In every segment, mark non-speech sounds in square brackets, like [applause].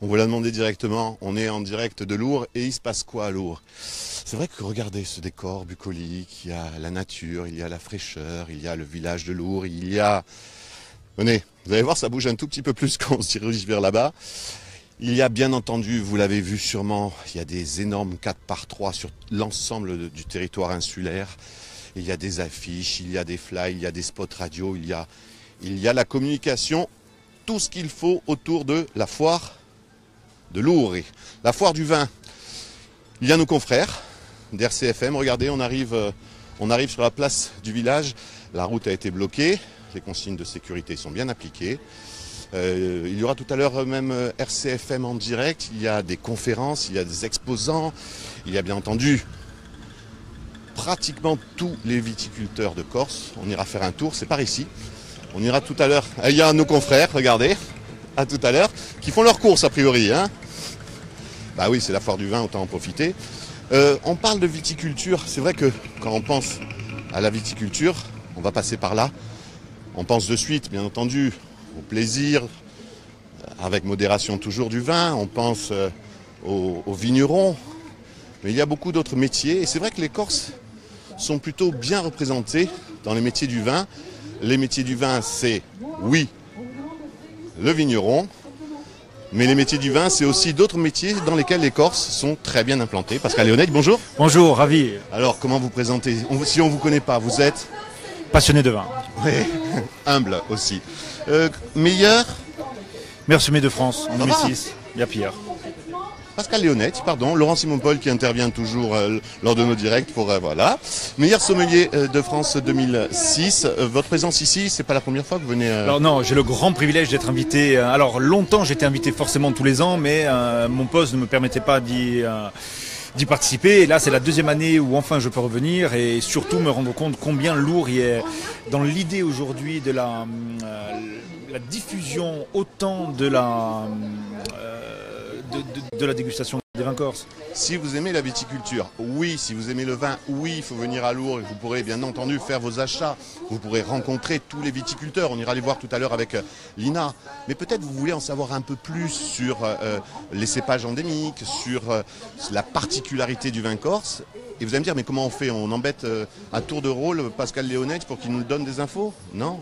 On vous l'a demandé directement. On est en direct de Lourdes et il se passe quoi à Lourdes? C'est vrai que regardez ce décor bucolique, il y a la nature, il y a la fraîcheur, il y a le village de Lourdes, il y a... Venez, vous allez voir, ça bouge un tout petit peu plus [laughs] quand on se dirige vers là-bas. Il y a bien entendu, vous l'avez vu sûrement, il y a des énormes 4 par 3 sur l'ensemble du territoire insulaire. Il y a des affiches, il y a des flyers, il y a des spots radio, il y a, il y a la communication, tout ce qu'il faut autour de la foire de Lourdes, la foire du vin. Il y a nos confrères d'RCFM. Regardez, on arrive, euh, on arrive sur la place du village. La route a été bloquée. Les consignes de sécurité sont bien appliquées. Euh, il y aura tout à l'heure même euh, RCFM en direct. Il y a des conférences, il y a des exposants. Il y a bien entendu pratiquement tous les viticulteurs de Corse. On ira faire un tour, c'est par ici. On ira tout à l'heure. Il y a nos confrères, regardez à tout à l'heure, qui font leurs courses a priori. Hein. Bah oui, c'est la foire du vin, autant en profiter. Euh, on parle de viticulture, c'est vrai que quand on pense à la viticulture, on va passer par là. On pense de suite, bien entendu, au plaisir, avec modération toujours du vin, on pense euh, aux, vignerons, mais il y a beaucoup d'autres métiers, et c'est vrai que les Corses sont plutôt bien représentés dans les métiers du vin. Les métiers du vin, c'est, oui, le vigneron. Mais les métiers du vin, c'est aussi d'autres métiers dans lesquels les Corses sont très bien implantés. Pascal Léonet, bonjour. Bonjour, ravi. Alors, comment vous présentez Si on ne vous connaît pas, vous êtes Passionné de vin. Oui, [laughs] humble aussi. Euh, meilleur Meilleur sommet de France en 2006. Il y a pire. Pascal Léonetti, pardon, Laurent Simon-Paul qui intervient toujours euh, lors de nos directs pour euh, voilà. Meilleur sommelier euh, de France 2006. votre présence ici, c'est pas la première fois que vous venez. Alors non, j'ai le grand privilège d'être invité. alors longtemps, j'étais invité forcément tous les ans, mais mon poste ne me permettait pas d'y participer. Et là, c'est la deuxième année où enfin je peux revenir et surtout me rendre compte combien lourd il est dans l'idée aujourd'hui de la diffusion autant de la de, la dégustation des vins corses. Si vous aimez la viticulture, oui. Si vous aimez le vin, oui. Il faut venir à Lourdes. Vous pourrez bien entendu faire vos achats. Vous pourrez rencontrer tous les viticulteurs. On ira les voir tout à l'heure avec euh, Lina. Mais peut-être vous voulez en savoir un peu plus sur euh, euh, les cépages endémiques, sur la particularité du vin corse. Et vous allez me dire, mais comment on fait? On embête à tour de rôle Pascal Léonet pour qu'il nous donne des infos? Non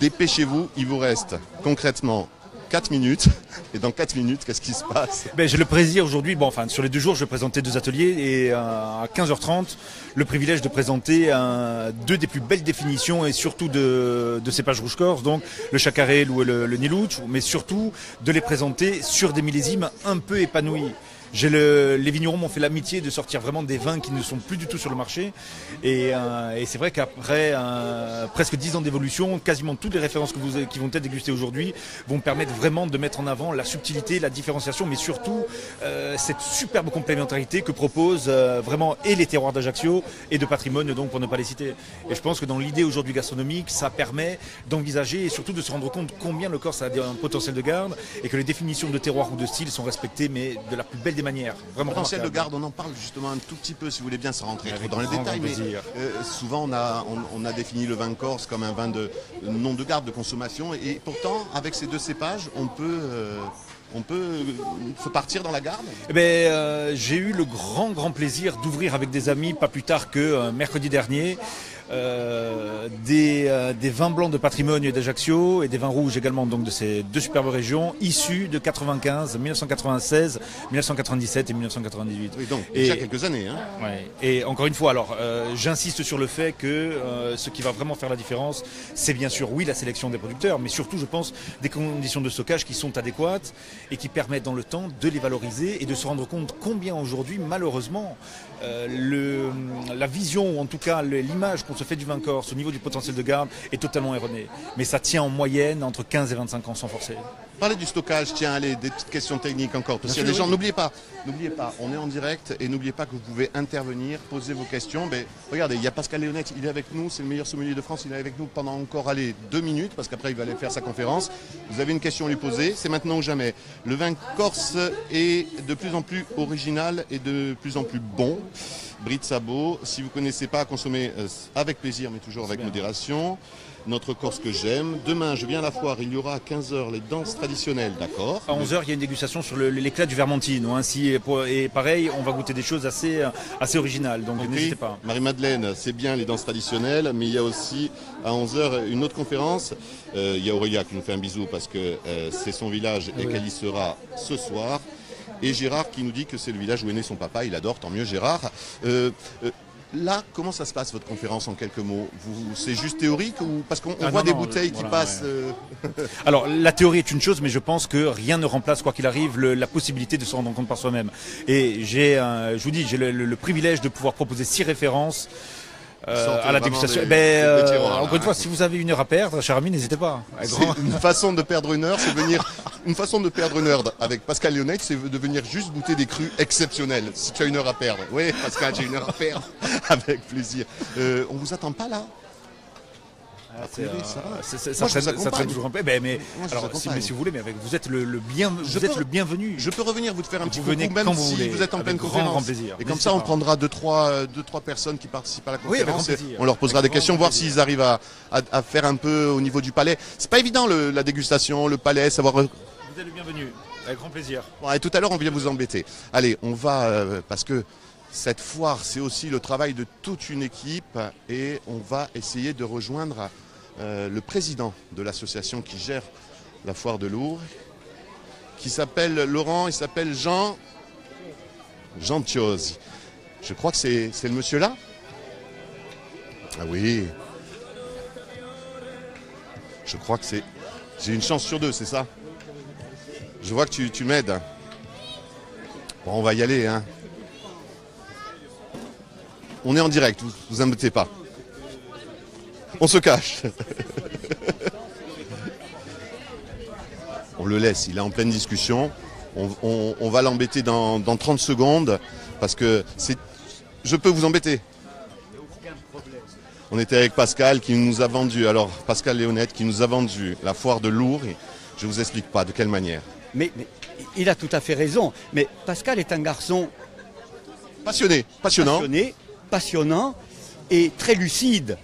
Dépêchez-vous, il vous reste concrètement 4 minutes. Et dans 4 minutes, qu'est-ce qui se passe? Ben, J'ai le plaisir aujourd'hui, bon, enfin, sur les deux jours, je vais présenter deux ateliers et euh, à 15h30, le privilège de présenter euh, deux des plus belles définitions et surtout de, de cépages rouge corse, donc le chacarel ou le, le nilouch, mais surtout de les présenter sur des millésimes un peu épanouis les vignerons m'ont fait l'amitié de sortir vraiment des vins qui ne sont plus du tout sur le marché. Et, euh, c'est vrai qu'après euh, presque 10 ans d'évolution, quasiment toutes les références que vous, qui vont être dégustées aujourd'hui vont permettre vraiment de mettre en avant la subtilité, la différenciation, mais surtout euh, cette superbe complémentarité que proposent vraiment et les terroirs d'Ajaccio et de patrimoine, donc pour ne pas les citer. Et je pense que dans l'idée aujourd'hui gastronomique, ça permet d'envisager et surtout de se rendre compte combien le Corse a un potentiel de garde et que les définitions de terroir ou de style sont respectées, mais de la plus belle manières. Vraiment Potentiel de garde, on en parle justement un tout petit peu, si vous voulez bien, sans rentrer dans les détails. Mais euh, souvent, on a, on, a défini le vin corse comme un vin de non de garde, de consommation. Et pourtant, avec ces deux cépages, on peut. Euh, on peut se partir dans la garde eh ben, euh, J'ai eu le grand, grand plaisir d'ouvrir avec des amis, pas plus tard que mercredi dernier, euh, des, euh, des, vins blancs de patrimoine d'Ajaccio et des vins rouges également donc de ces deux superbes régions issus de 95, 1996, 1997 et 1998. Oui, donc déjà quelques années. Hein. Ouais. Et encore une fois, alors euh, j'insiste sur le fait que ce qui va vraiment faire la différence, c'est bien sûr oui la sélection des producteurs, mais surtout je pense des conditions de stockage qui sont adéquates et qui permettent dans le temps de les valoriser et de se rendre compte combien aujourd'hui malheureusement le, la vision ou en tout cas l'image qu'on se fait du vin corse au niveau du potentiel de garde est totalement erroné. Mais ça tient en moyenne entre 15 et 25 ans sans forcer. Parlez du stockage, tiens, allez, des petites questions techniques encore. Parce qu'il y a des gens, n'oubliez pas, n'oubliez pas, on est en direct et n'oubliez pas que vous pouvez intervenir, poser vos questions. Mais regardez, il y a Pascal Léonet, il est avec nous, c'est le meilleur sommelier de France, il est avec nous pendant encore, allez, deux minutes, parce qu'après il va aller faire sa conférence. Vous avez une question à lui poser, c'est maintenant ou jamais. Le vin corse est de plus en plus original et de plus en plus bon. Brit Sabot, si vous ne connaissez pas, consommez euh, avec plaisir, mais toujours avec modération. Notre Corse que j'aime. Demain, je viens à la foire, il y aura à 15h les danses traditionnelles, d'accord À 11h, il y a une dégustation sur l'éclat du Vermentine. Et, pour- et pareil, on va goûter des choses assez, euh, assez originales. Donc n'hésitez pas. Marie-Madeleine, c'est bien les danses traditionnelles, mais il y a aussi à 11h une autre conférence. Euh, il y a Aurélia qui nous fait un bisou parce que euh, c'est son village et qu'elle y sera ce soir. Et Gérard qui nous dit que c'est le village où est né son papa, il adore, tant mieux Gérard. Euh, Là, comment ça se passe votre conférence en quelques mots C'est juste théorique ou parce qu'on on Ah, voit non, des non, bouteilles qui voilà, passent euh, [laughs] Alors, la théorie est une chose, mais je pense que rien ne remplace, quoi qu'il arrive, le- la possibilité de se rendre compte par soi-même. Et j'ai, je vous dis, j'ai le, le- le privilège de pouvoir proposer six références. euh, à la dégustation. des- Ben, euh, tiroirs, là, encore une fois, hein. si vous avez une heure à perdre, cher ami, n'hésitez pas. Grand- une façon de perdre une heure, c'est venir. [laughs] Une façon de perdre une heure avec Pascal Lyonnais, c'est de venir juste goûter des crus exceptionnels. Si tu as une heure à perdre. Oui, Pascal, j'ai une heure à perdre. [laughs] Avec plaisir. Euh, on vous attend pas là? Ah, c'est, euh, ça ça traîne- traîne toujours un peu. Ben, mais, Moi, alors, si, accompagne. mais si vous voulez, mais avec, vous êtes le, le bien, Je vous êtes peux- le bienvenu. Je peux revenir vous faire un petit Vous venez même quand vous si voulez, vous êtes en pleine grand, conférence. grand plaisir. Et comme ça, on pas. prendra deux trois, deux, trois personnes qui participent à la Oui, avec conférence. grand et plaisir. on leur posera Avec des questions, voir s'ils arrivent à, à- à faire un peu au niveau du palais. C'est pas évident le- la dégustation, le palais, savoir Vous êtes le bienvenu. Avec grand plaisir. Bon, et tout à l'heure, on vient vous embêter. Allez, on va, euh, parce que cette foire, c'est aussi le travail de toute une équipe, et on va essayer de rejoindre euh, le président de l'association qui gère la foire de Lourdes, qui s'appelle Laurent, il s'appelle Jean, Jean Chiosi. Je crois que c'est c'est le monsieur là Ah oui. Je crois que c'est... J'ai une chance sur deux, c'est ça? Je vois que tu, tu m'aides. Bon, on va y aller. Hein. On est en direct, vous vous embêtez pas. On se cache. on le laisse, il est en pleine discussion. On, on- on va l'embêter dans, dans 30 secondes parce que c'est. Je peux vous embêter. On était avec Pascal qui nous a vendu, alors Pascal Léonette qui nous a vendu la foire de Lourdes. Je vous explique pas de quelle manière. Mais, mais il a tout à fait raison. Mais Pascal est un garçon Passionné, passionnant. passionné, passionnant et très lucide.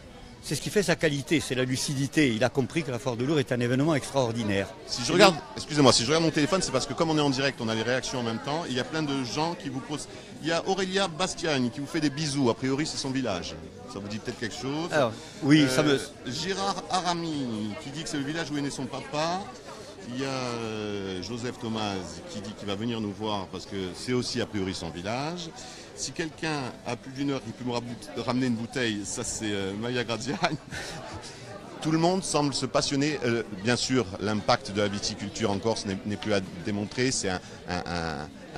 C'est ce qui fait sa qualité, c'est la lucidité. Il a compris que la Foire de Lourdes est un événement extraordinaire. Si je regarde, excusez-moi, si je regarde mon téléphone, c'est parce que comme on est en direct, on a les réactions en même temps. Il y a plein de gens qui vous posent. Il y a Aurélia Bastiani qui vous fait des bisous. A priori, c'est son village. Ça vous dit peut-être quelque chose. Alors, oui, ça me. Euh, Gérard Arami qui dit que c'est le village où est né son papa. Il y a euh, Joseph Thomas qui dit qu'il va venir nous voir parce que c'est aussi a priori son village. Si quelqu'un a plus d'une heure, il peut rabou- ramener une bouteille, ça c'est euh, Maya Graziani. [laughs] Tout le monde semble se passionner. Euh, bien sûr, l'impact de la viticulture en Corse n'est plus à démontrer. C'est un,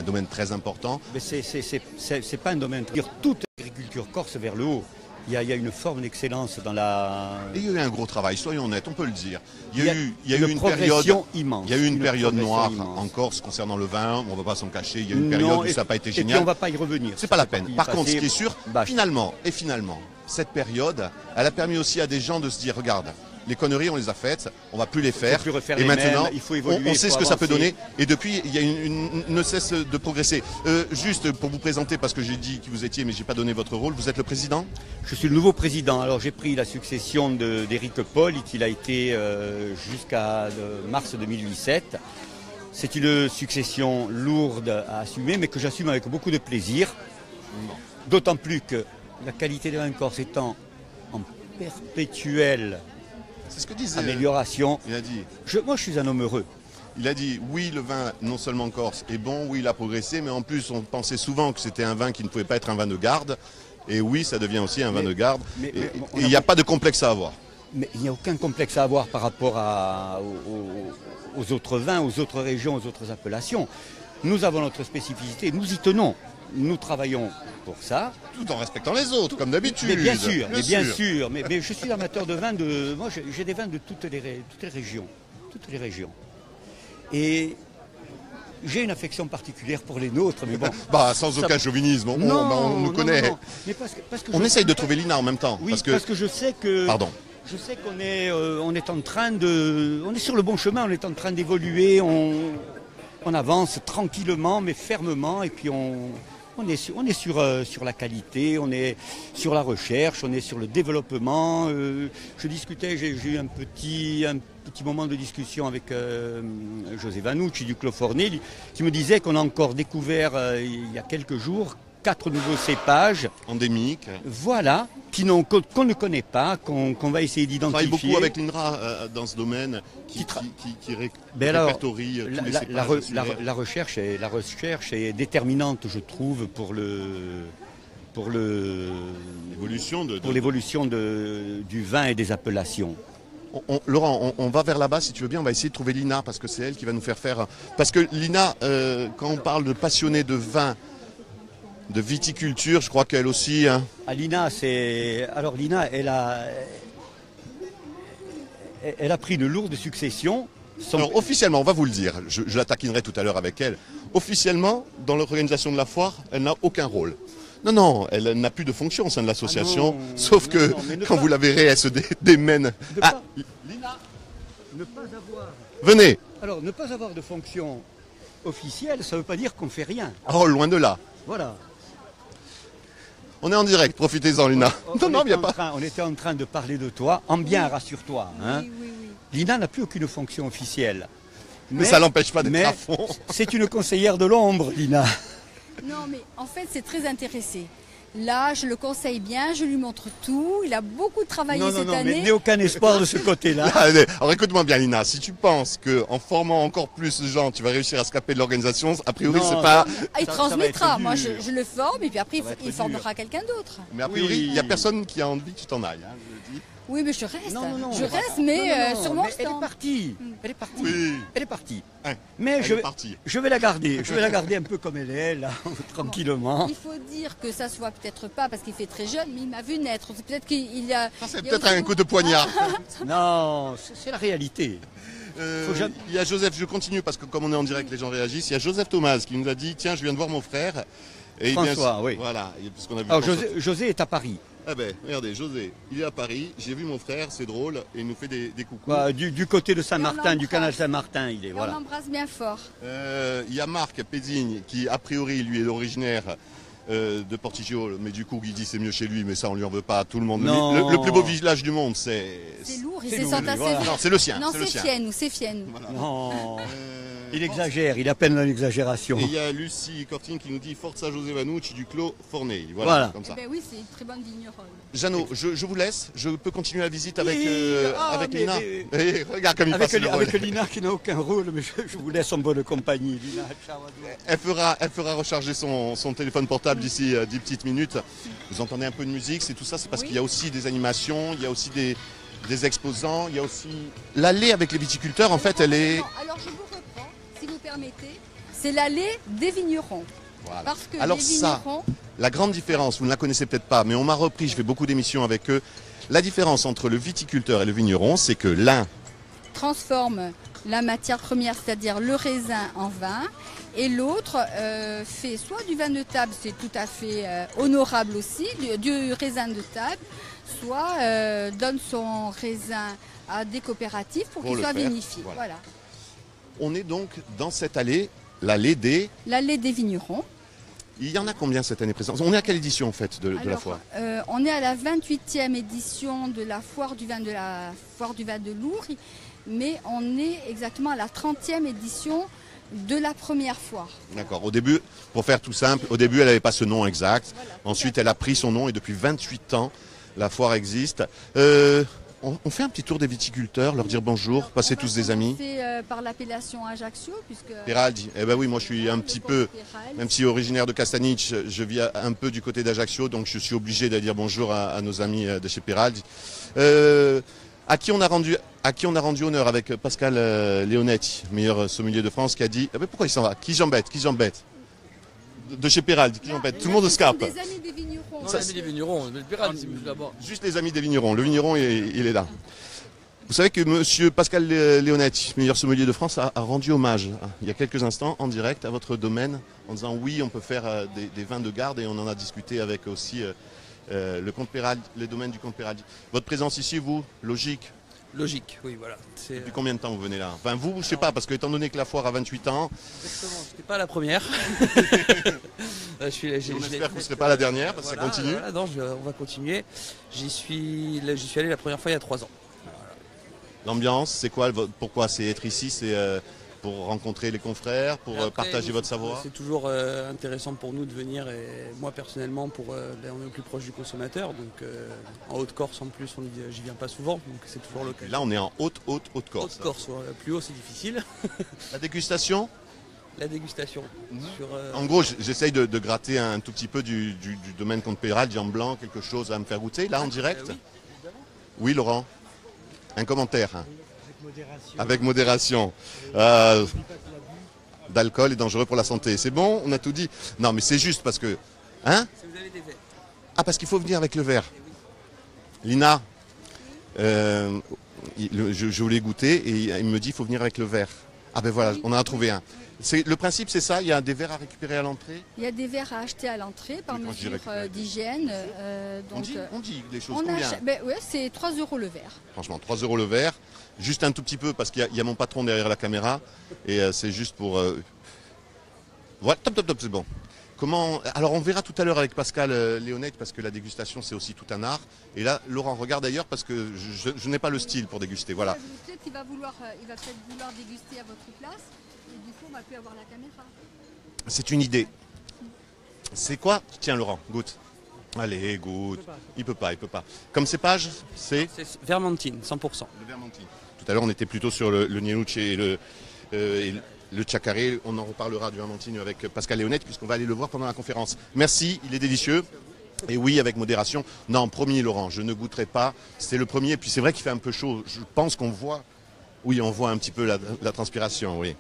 domaine très important. Mais c'est pas un domaine. Dire toute l'agriculture corse vers le haut. Il y a, il y a une forme d'excellence dans la. Et il y a eu un gros travail, soyons honnêtes, on peut le dire. Il y a, eu, il y a une période. immense. Il y a eu une, période noire immense. en Corse concernant le vin, on ne va pas s'en cacher, il y a eu une Non, période où et- ça n'a pas été Et puis génial. on va pas y revenir. C'est pas la peine. Par contre, ce qui est sûr, finalement, et finalement, cette période, elle a permis aussi à des gens de se dire, regarde, les conneries, on les a faites, on va plus les faire. plus refaire et les maintenant, mêmes, il faut on- évoluer, on, sait ce que ça peut donner. Et depuis, il y a une, une- ne cesse de progresser. Euh, juste pour vous présenter, parce que j'ai dit qui vous étiez, mais j'ai pas donné votre rôle, vous êtes le président? Je suis le nouveau président. Alors j'ai pris la succession de- d'Éric Paul, qu'il a été euh, jusqu'à euh, mars 2017. C'est une succession lourde à assumer, mais que j'assume avec beaucoup de plaisir. D'autant plus que la qualité des vins corse étant en perpétuelle C'est ce que disait. amélioration, Il a dit. je- moi je suis un homme heureux. Il a dit oui, le vin non seulement corse est bon, oui, il a progressé, mais en plus on pensait souvent que c'était un vin qui ne pouvait pas être un vin de garde. Et oui, ça devient aussi un vin de garde. mais- Et il n'y a pas- pas de complexe à avoir. Mais il n'y a aucun complexe à avoir par rapport à- aux, aux- aux autres vins, aux autres régions, aux autres appellations. Nous avons notre spécificité, nous y tenons. Nous travaillons pour ça. Tout en respectant les autres, comme d'habitude. Mais bien sûr, mais bien sûr. Mais, mais je suis amateur de vins de. Moi, j'ai des vins de toutes les, toutes les régions. Toutes les régions. Et j'ai une affection particulière pour les nôtres, mais bon. [laughs] Bah, sans Ça- aucun chauvinisme, on, Non, on nous non, connaît. non, non. Mais parce que, parce que On je- essaye de trouver l'INA en même temps. Oui, parce que, je sais que. Pardon. Je sais qu'on est, euh, on est en train de, on est sur le bon chemin, on est en train d'évoluer, on, on avance tranquillement mais fermement et puis on, est, euh, sur la qualité, on est sur la recherche, on est sur le développement. Euh, je discutais, j'ai eu un petit, moment de discussion avec euh, José Vanucci du Clos Fornil, qui me disait qu'on a encore découvert il y a quelques jours quatre nouveaux cépages, Endémique. voilà, qui n'ont- qu'on qu'on ne connaît pas, qu'on qu'on va essayer On travaille d'identifier. beaucoup avec l'INRA euh, dans ce domaine qui, Qui tra- qui, qui- qui ré- Ben alors, répertorie euh, tous La, les la- cépages la re- la insulaires. re- la recherche est, la recherche est déterminante, je trouve, pour le pour le L'évolution de, de- pour l'évolution de- du vin et des appellations. On- on- Laurent, on, on va vers là-bas si tu veux bien. On va essayer de trouver Lina parce que c'est elle qui va nous faire faire. Parce que Lina, euh, quand on parle de passionnée de vin, de viticulture, je crois qu'elle aussi. hein, Ah, Lina, c'est alors Lina, elle a elle a pris une lourde succession. Son- Alors officiellement, on va vous le dire. Je, je la taquinerai tout à l'heure avec elle. Officiellement, dans l'organisation de la foire, elle n'a aucun rôle. Non, non, elle n'a plus de fonction au sein de l'association. Ah sauf non, que non, ne quand pas- vous la verrez, elle se dé- démène. Ah, pas- ne pas avoir venez. alors ne pas avoir de fonction officielle, ça ne veut pas dire qu'on fait rien. Oh, loin de là. Voilà. On est en direct. Profitez-en, Lina. On- Non, on non, était il a pas. train- on était en train de parler de toi. En bien, rassure-toi. hein. Oui, oui, oui. Lina n'a plus aucune fonction officielle. Mais ça l'empêche pas d'être mais à fond. C'est une conseillère de l'ombre, Lina. Non, mais en fait, c'est très intéressé. Là, je le conseille bien, je lui montre tout. Il a beaucoup travaillé Non, non, cette non, mais année. aucun espoir de ce [laughs] côté-là. Là, allez, Alors écoute-moi bien, Lina. Si tu penses que en formant encore plus de gens, tu vas réussir à se caper de l'organisation, a priori, c'est pas. Ah, il Ça- transmettra. Moi, je, je le forme et puis après, il, formera quelqu'un d'autre. Mais a priori, Oui. il n'y a personne qui a envie que tu t'en ailles. hein, je le dis. Oui, mais je reste. Non, non, non, je reste, mais, Non, non, euh, non, sur mon mais Elle est partie. Elle est partie. Oui. Elle est partie. Hein, Mais elle je est vais, partie. je vais la garder. Je vais la garder un peu comme elle est, là, [laughs] tranquillement. Il faut dire que ça se voit peut-être pas parce qu'il fait très jeune, mais il m'a vu naître. C'est peut-être qu'il il a. Ça, c'est il y a peut-être un coup de poignard. [laughs] Non, c'est la réalité. Euh, jamais- Il y a Joseph, je continue parce que comme on est en direct, les gens réagissent. Il y a Joseph Thomas qui nous a dit Tiens, je viens de voir mon frère. Et François, bien, oui. Voilà, a vu Alors, José, José est à Paris. Ah ben, regardez, José, il est à Paris. J'ai vu mon frère, c'est drôle. Et il nous fait des, des coucous. Bah, du, du côté de Saint-Martin, du canal Saint-Martin, il est. Et Voilà. On l'embrasse bien fort. Euh, il y a Marc Pézigne qui, a priori, lui est originaire euh, de Portigio, mais du coup, il dit c'est mieux chez lui, mais ça, on lui en veut pas. Tout le monde. Non. Le, le plus beau village du monde, c'est. C'est lourd, il C'est s'est lourd, senti lui, assez voilà. Non, c'est le sien. Non, c'est. Fienne, c'est Fienne. Voilà. Non, Euh, il exagère, il a peine dans l'exagération. Et il y a Lucie Cortine qui nous dit Forza José Vanucci du Clos Forney. Voilà, Voilà. comme ça. Ben oui, c'est une très bonne vigneronne. Jeannot, je, je vous laisse. Je peux continuer la visite avec, Oui, euh, ah, avec mais- Lina. mais- [laughs] Et regarde comme il Avec, passe le avec. Lina qui n'a aucun rôle, mais je, je vous laisse en bonne compagnie. Lina, ciao à toi. Elle fera, elle fera recharger son, son téléphone portable d'ici euh, 10 petites minutes. Vous entendez un peu de musique, c'est tout ça, c'est parce Oui. qu'il y a aussi des animations, il y a aussi des, des exposants, il y a aussi... L'allée avec les viticulteurs, en fait, elle est... Alors je vous permettez. C'est l'allée des vignerons. Voilà. Parce que Alors les ça, vignerons, la grande différence, vous ne la connaissez peut-être pas, mais on m'a repris, je fais beaucoup d'émissions avec eux. La différence entre le viticulteur et le vigneron, c'est que l'un transforment la matière première, c'est-à-dire le raisin, en vin, et l'autre euh, fait soit du vin de table, c'est tout à fait euh, honorable aussi, du, du raisin de table, soit euh, donne son raisin à des coopératives pour Pour qu'il soit vinifié. voilà. Voilà. On est donc dans cette allée, l'allée des... L'allée des vignerons. Il y en a combien cette année présente? On est à quelle édition en fait de, de la foire? euh, on est à la 28e édition de la foire du vin de la foire du vin de Lourdes, mais on est exactement à la 30e édition de la première foire. D'accord. Au début, pour faire tout simple, au début elle n'avait pas ce nom exact. Voilà. Ensuite, elle a pris son nom et depuis 28 ans, la foire existe. Euh, on, on fait un petit tour des viticulteurs, leur dire bonjour, passer tous des amis. commencer, euh, par l'appellation Ajaccio, puisque Peraldi. Eh ben oui, moi je suis un petit peu, même si originaire de Castanic, je vis un peu du côté d'Ajaccio, donc je suis obligé de dire bonjour à, à nos amis euh, de chez Peraldi. Euh, à qui on a rendu à qui on a rendu honneur avec Pascal Leonetti, meilleur sommelier de France, qui a dit eh ben, pourquoi il s'en va? Qui j'embête? Qui j'embête? De, chez Peraldi, qui j'embête? Tout le monde ce se sont scape. Des amis des Ça, des vignerons, le là-bas. Juste les amis des vignerons. Le vigneron, il, il est là. Vous savez que Monsieur Pascal Lé- Leonetti, meilleur sommelier de France, a, a rendu hommage hein, il y a quelques instants en direct à votre domaine en disant oui, on peut faire euh, des, des vins de garde et on en a discuté avec aussi euh, euh, le comte Peraldi, les domaines du comte Peraldi. Votre présence ici, vous, logique. Logique, oui, voilà. C'est Depuis combien de temps vous venez là? Enfin vous, je sais pas, parce que étant donné que la foire a 28 ans, exactement. C'était pas la première. [laughs] Euh, je suis, j'ai- On espère que vous ne serez pas la dernière parce que Voilà, ça continue. voilà, non, je- on va continuer. J'y suis, là, j'y suis allé la première fois il y a trois ans. L'ambiance, c'est quoi Pourquoi c'est être ici? C'est euh, pour rencontrer les confrères, pour euh, après, partager nous, votre savoir? C'est toujours euh, intéressant pour nous de venir et moi personnellement, pour, euh, ben, on est au plus proche du consommateur. Donc euh, en Haute-Corse en plus, on j'y viens pas souvent, donc c'est toujours l'occasion. Là, on est en haute, haute, haute Corse. Haute-Corse, ouais, plus haut c'est difficile. [laughs] La dégustation? La dégustation. Sur, euh, En gros, j'essaye de, de gratter un tout petit peu du, du- du domaine compte péral, en blanc, quelque chose à me faire goûter. Là, en direct? euh, oui. Oui, Laurent Un commentaire hein. Avec modération. Euh, D'alcool est dangereux pour la santé. C'est bon On a tout dit Non, mais c'est juste parce que. Hein? Si vous avez des verres. Ah, parce qu'il faut venir avec le verre. Lina, euh, il- le- je, je voulais goûter et il il me dit qu'il faut venir avec le verre. Ah ben voilà, on en a trouvé un. Le principe, c'est ça? Il y a des verres à récupérer à l'entrée? Il y a des verres à acheter à l'entrée par mesure euh, d'hygiène. euh, on dit, on dit les choses on combien? ben ouais, c'est 3 euros le verre. Franchement, 3 euros le verre. Juste un tout petit peu parce qu'il y a- il y, a mon patron derrière la caméra et euh, c'est juste pour. euh, Voilà, top, top, top, c'est bon. Comment Alors on verra tout à l'heure avec Pascal euh, Léonette parce que la dégustation c'est aussi tout un art. Et là, Laurent, regarde ailleurs parce que je, je- je n'ai pas le style pour déguster. Voilà. Peut-être qu'il va vouloir, il va peut-être vouloir déguster à votre place. Et du coup, on va plus avoir la caméra. C'est une idée. C'est quoi? Tiens, Laurent, goûte. Allez, goûte. Il peut pas, il peut pas. Comme cépage, c'est C'est Vermentine, 100%. le Vermentine. Tout à l'heure, on était plutôt sur le, le et le, euh, et le- le Chacaré. On en reparlera du Vermentine avec Pascal Léonette, puisqu'on va aller le voir pendant la conférence. Merci, il est délicieux. Et oui, avec modération. Non, premier, Laurent, je ne goûterai pas. C'est le premier. Puis c'est vrai qu'il fait un peu chaud. Je pense qu'on voit. Oui, on voit un petit peu la, la transpiration, oui.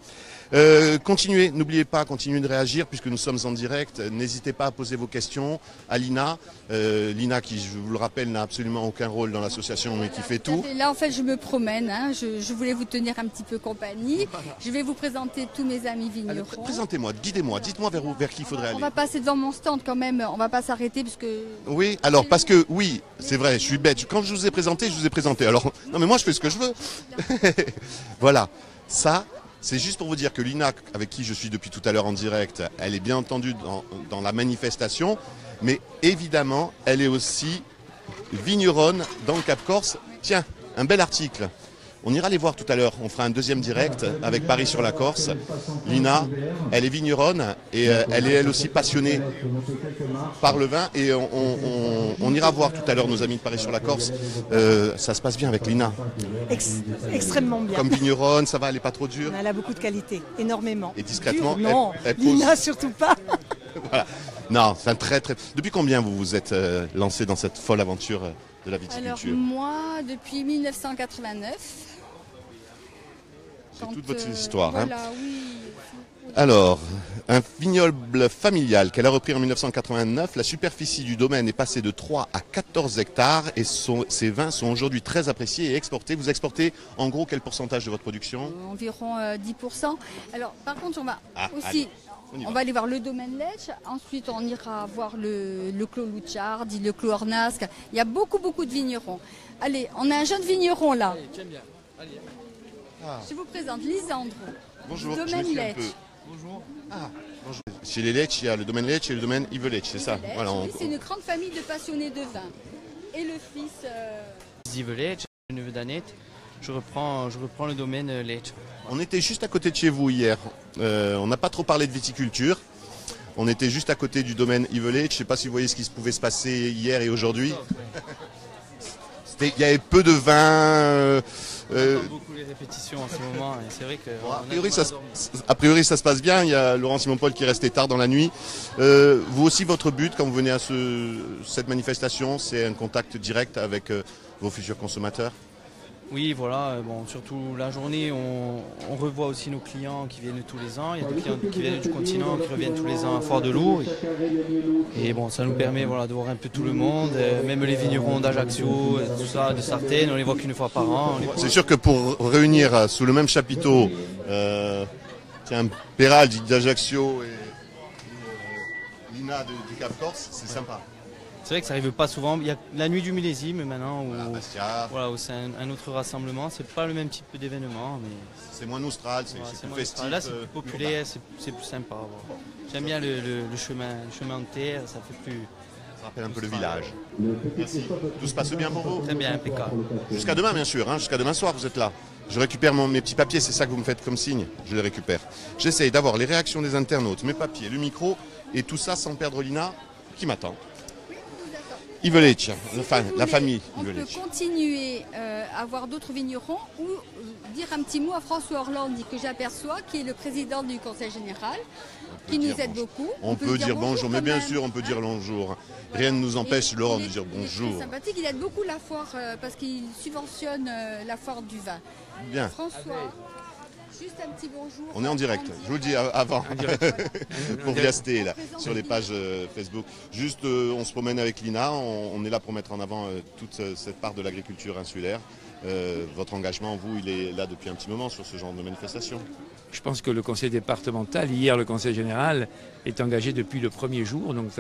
Euh, continuez, n'oubliez pas, continuez de réagir puisque nous sommes en direct. N'hésitez pas à poser vos questions à Lina. Euh, Lina, qui, je vous le rappelle, n'a absolument aucun rôle dans l'association, mais qui fait tout. Là, en fait, je me promène. hein. Je, je voulais vous tenir un petit peu compagnie. Je vais vous présenter tous mes amis vignerons. pr- Présentez-moi, guidez-moi, dites-moi vers, où- vers qui il faudrait On aller. va passer devant mon stand quand même. On va pas s'arrêter parce que Oui, alors parce que oui, c'est vrai, je suis bête. Quand je vous ai présenté, je vous ai présenté. Alors non, mais moi je fais ce que je veux. [laughs] voilà, ça, c'est juste pour vous dire que Lina, avec qui je suis depuis tout à l'heure en direct, elle est bien entendu dans, dans la manifestation, mais évidemment, elle est aussi vigneronne dans le Cap Corse. Tiens, un bel article. On ira les voir tout à l'heure. On fera un deuxième direct avec Paris sur la Corse. Lina, elle est vigneronne et euh, elle est elle aussi passionnée par le vin et on, on- on- on ira voir tout à l'heure nos amis de Paris sur la Corse. Euh, ça se passe bien avec Lina. Ex- extrêmement bien. Comme vigneronne, ça va, elle est pas trop dure. Elle a beaucoup de qualités, énormément. Et discrètement, non, elle- elle pose- Lina surtout pas. [laughs] Non, c'est un très très. Depuis combien vous vous êtes euh, lancé dans cette folle aventure de la Alors moi, depuis 1989. C'est toute votre euh, histoire. hein. Oui. Alors, un vignoble familial qu'elle a repris en 1989. La superficie du domaine est passée de 3 à 14 hectares et son- ces vins sont aujourd'hui très appréciés et exportés. Vous exportez en gros quel pourcentage de votre production? Euh, environ euh, 10%. Alors, par contre, on va Ah, aussi, allez, on va. aller voir le domaine Lech. Ensuite, on ira voir le, le Clos Louchard, dit le Clos Ornasque. Il y a beaucoup, beaucoup de vignerons. Allez, on a un jeune vigneron là. Allez, tiens bien. Allez. Je vous présente Lisandro. Bonjour, je Domaine me suis un Lech. Peu. Ah, bonjour. Chez les Lech, il y a le domaine Lech et le domaine Yves Lech, c'est ça Voilà, on- oui, C'est une grande famille de passionnés de vin. Et le fils. euh, le neveu d'Annette. Je reprends, je reprends le domaine euh, Lech. On était juste à côté de chez vous hier. Euh, on n'a pas trop parlé de viticulture. On était juste à côté du domaine Yvelet. Je ne sais pas si vous voyez ce qui se pouvait se passer hier et aujourd'hui. [laughs] C'était- Il y avait peu de vin. euh, euh, beaucoup les répétitions en ce moment et c'est vrai que. bon, on a, priori, ça, se- dormir. a priori, ça se passe bien. Il y a Laurent Simon-Paul qui est resté tard dans la nuit. Euh, vous aussi, votre but quand vous venez à ce- cette manifestation, c'est un contact direct avec euh, vos futurs consommateurs? Oui, voilà. euh, Bon, surtout la journée, on, on revoit aussi nos clients qui viennent tous les ans. Il y a des clients qui viennent du continent, qui reviennent tous les ans à Fort de Lourdes. Et bon, ça nous permet voilà, de voir un peu tout le monde, euh, même les vignerons d'Ajaccio, tout ça, de Sartène, on les voit qu'une fois par an. C'est sûr que pour réunir euh, sous le même chapiteau euh, tiens, d'Ajaccio et, Lina du Cap Corse, c'est sympa. C'est vrai que ça arrive pas souvent. Il y a la nuit du millésime maintenant où, Voilà, Bastia, voilà, c'est un, un autre rassemblement. C'est pas le même type d'événement, mais c'est moins austral, c'est voilà, plus moins- festif. Là, c'est euh, plus populaire, c'est c'est plus sympa. voilà. J'aime bien le, le- le chemin, le chemin de terre, ça fait plus Ça rappelle un peu le village. Merci. Tout se passe bien pour vous très bien impeccable. Jusqu'à demain, bien sûr. hein, Jusqu'à demain soir, vous êtes là. Je récupère mon- mes petits papiers, c'est ça que vous me faites comme signe. Je les récupère. J'essaye d'avoir les réactions des internautes, mes papiers, le micro, et tout ça sans perdre Lina, qui m'attend. Ivelec, la, famille On peut continuer euh, à voir d'autres vignerons ou euh, dire un petit mot à François Orlandi que j'aperçois, qui est le président du conseil général, qui nous aide bonjour. beaucoup. On, peut, dire bonjour, mais bien même, sûr, on peut hein. dire bonjour. Voilà. Rien ne nous empêche, Et Laurent, de dire il est bonjour. très sympathique, il aide beaucoup la foire euh, parce qu'il subventionne euh, la foire du vin. Bien. François, juste un petit bonjour. On est en direct, je vous le dis avant, [laughs] pour Viasté, là, sur les pages euh, Facebook. Juste, euh, on se promène avec Lina, on, on est là pour mettre en avant euh, toute cette part de l'agriculture insulaire. Euh, votre engagement, vous, il est là depuis un petit moment sur ce genre de manifestation. Je pense que le conseil départemental, hier le conseil général, est engagé depuis le premier jour. Donc ça